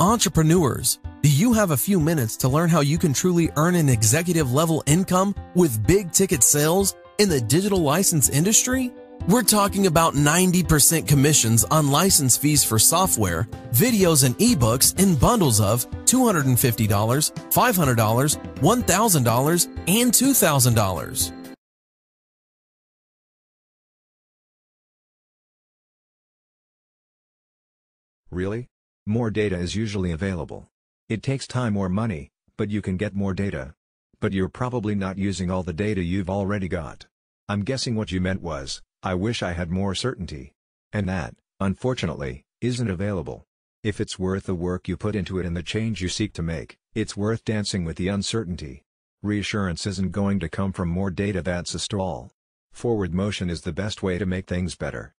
Entrepreneurs, do you have a few minutes to learn how you can truly earn an executive level income with big ticket sales in the digital license industry? We're talking about 90% commissions on license fees for software, videos, and ebooks in bundles of $250, $500, $1,000, and $2,000. Really? More data is usually available. It takes time or money, but you can get more data. But you're probably not using all the data you've already got. I'm guessing what you meant was, I wish I had more certainty. And that, unfortunately, isn't available. If it's worth the work you put into it and the change you seek to make, it's worth dancing with the uncertainty. Reassurance isn't going to come from more data that's a stall. Forward motion is the best way to make things better.